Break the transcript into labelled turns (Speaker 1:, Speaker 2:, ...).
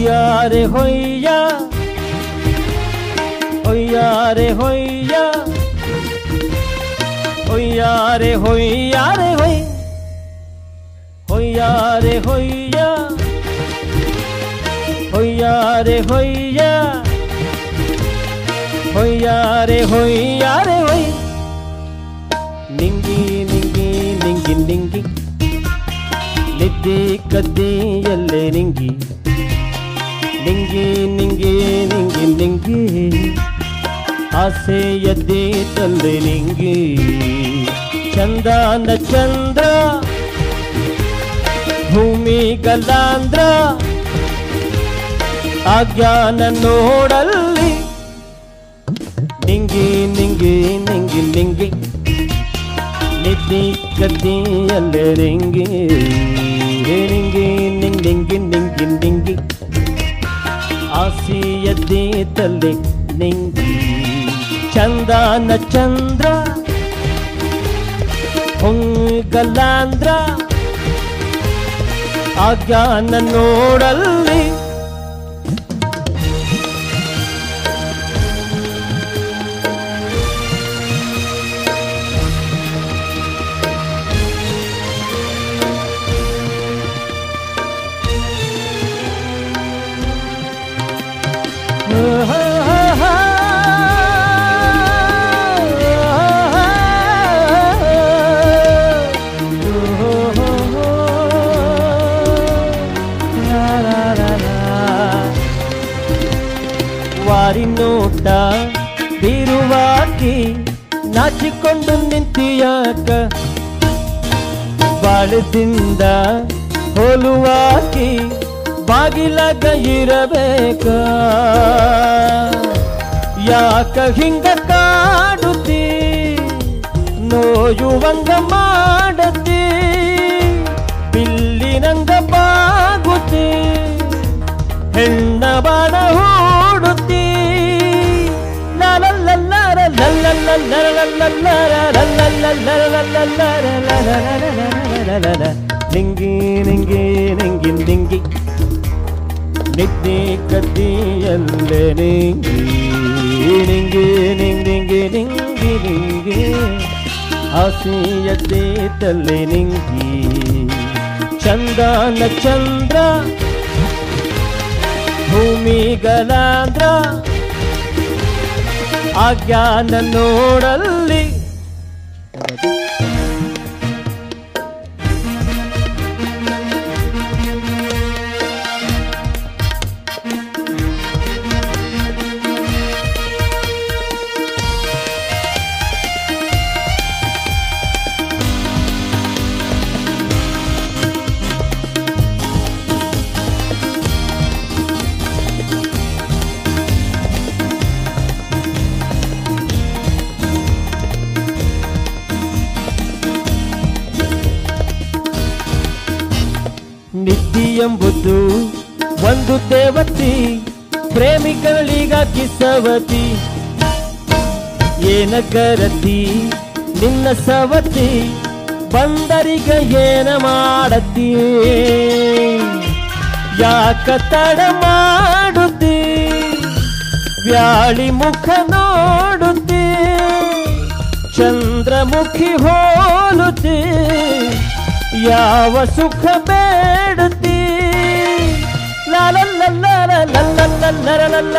Speaker 1: ಹೊಯ್ಯಾರೆ ಹೊಯ್ಯ ಹೊಯ್ಯಾರೆ ಹೊಯ್ಯ ಹೊಯ್ಯಾರೆ ಹೊಯ್ಯಾರೆ ಹೊಯ್ ಹೊಯ್ಯಾರೆ ಹೊಯ್ಯ ಹೊಯ್ಯಾರೆ ಹೊಯ್ಯ ಹೊಯ್ಯಾರೆ ಹೊಯ್ಯಾರೆ ಹೊಯ್ ನಿಂಗಿ ನಿಂಗಿ ನಿಂಗಿ ನಿಂಗಿ ನಿದ್ದೆ ಕದ್ದೆಯಲ್ಲೇ ನಿಂಗಿ ನಿಂಗಿ ನಿಂಗಿ ನಿಂಗಿ ಆಸೆಯದ್ದೇ ತಂದೆ ನಿಂಗಿ ಚಂದಾನ ಚಂದ್ರ ಭೂಮಿ ಗಲ್ಲಾಂದ್ರ ಅಜ್ಞಾನ ನೋಡಲ್ಲಿ ನಿಂಗಿ ನಿಂಗಿ ನಿಂಗಿ ನಿಂಗಿ ನಿದ್ದೆ ಕದ್ದಿಯಲ್ಲೇ ನಿಂಗಿ ನಿಂಗಿ ನಿಂಗ್ ನಿಂಗಿ ನಿಂಗಿ ನಿಂಗಿ ಆಸೆಯದ್ದೇ ತಲ್ಲಿ ನಿಂಗಿ. ಚಂದನ ಚಂದ್ರ ಹೊಂಗಲಾಂದ್ರ ಆಜ್ಞಾನ ನೋಡಲ್ಲಿ ವಾರಿ ನೋಟ ಬೀರುವಾಕಿ ನಾಚಿಕೊಂಡು ನಿಂತಿಯಾಕ ಬಾಳದಿಂದ ಹೋಲುವಾಕಿ ಬಾಗಿಲಾಗ ಇರಬೇಕ. ಯಾಕ ಹಿಂಗ ಕಾಡುತ್ತಿ? ನೋಯುವಂಗ ಮಾಡತಿ ಬಿಲ್ಲಿನಂಗ ಬಾಗುತ್ತಿ? ಹೆಣ್ಣ ಬಾಣ ನಿಂಗಿ ನಿಂಗಿ ನಿಂಗಿ ನಿಂಗಿ ನಿದ್ದೆ ಕದ್ದಿಯಲ್ಲೇ ನಿಂಗಿ ನಿಂಗಿ ನಿಂಗ್ ನಿಂಗಿ ನಿಂಗಿ ನಿಂಗಿ ಆಸೆಯದ್ದೇ ತಲೆ ನಿಂಗಿ ಚಂದನ ಚಂದ್ರ ಭೂಮಿಗಲಾಂದ್ರ ಜ್ಞಾನ ನೋಡಲ್ಲಿ ಎಂಬುದು ಒಂದು ದೇವತಿ ಪ್ರೇಮಿಗಳಿಗ ಕಿಸವತಿ ಏನ ಕರತಿ ನಿನ್ನ ಸವತಿ, ಬಂದರಿಗ ಏನ ಮಾಡತಿ? ಯಾಕ ತಡ ಮಾಡುತ್ತಿ? ವ್ಯಾಳಿ ಮುಖ ನೋಡುತ್ತಿ? ಚಂದ್ರಮುಖಿ ಹೋಲುತ್ತಿ? ಯಾವ ಸುಖ ಬೇಡುತ್ತಿ?